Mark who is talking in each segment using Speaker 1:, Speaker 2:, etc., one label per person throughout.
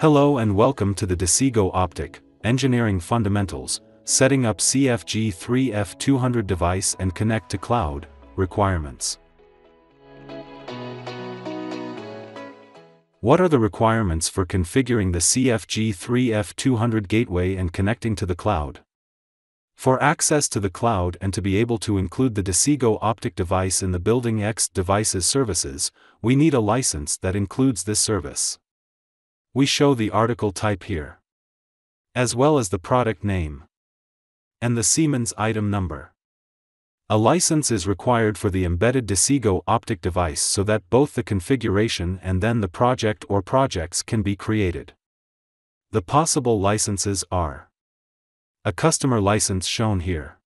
Speaker 1: Hello and welcome to the Desigo Optic, Engineering Fundamentals, Setting up CFG3F200 Device and Connect to Cloud, Requirements. What are the requirements for configuring the CFG3F200 gateway and connecting to the cloud? For access to the cloud and to be able to include the Desigo optic device in the Building X devices services, we need a license that includes this service. We show the article type here, as well as the product name and the Siemens item number. A license is required for the embedded Desigo optic device so that both the configuration and then the project or projects can be created. The possible licenses are a customer license shown here.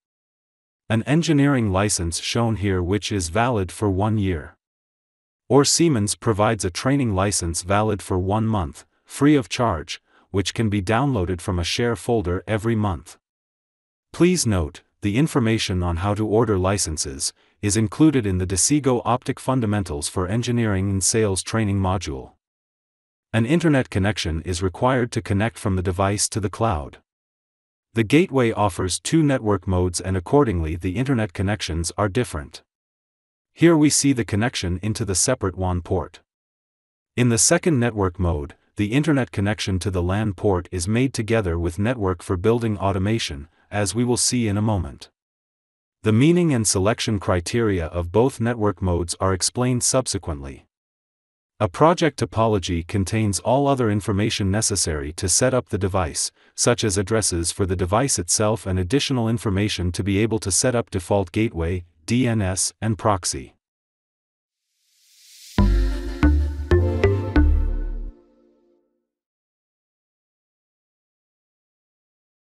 Speaker 1: An engineering license shown here which is valid for one year. Or Siemens provides a training license valid for one month, free of charge, which can be downloaded from a share folder every month. Please note, the information on how to order licenses is included in the DeSigo Optic Fundamentals for Engineering and Sales Training module. An internet connection is required to connect from the device to the cloud. The gateway offers two network modes and accordingly the internet connections are different. Here we see the connection into the separate WAN port. In the second network mode, the internet connection to the LAN port is made together with network for building automation, as we will see in a moment. The meaning and selection criteria of both network modes are explained subsequently. A project topology contains all other information necessary to set up the device, such as addresses for the device itself and additional information to be able to set up default gateway, DNS, and proxy.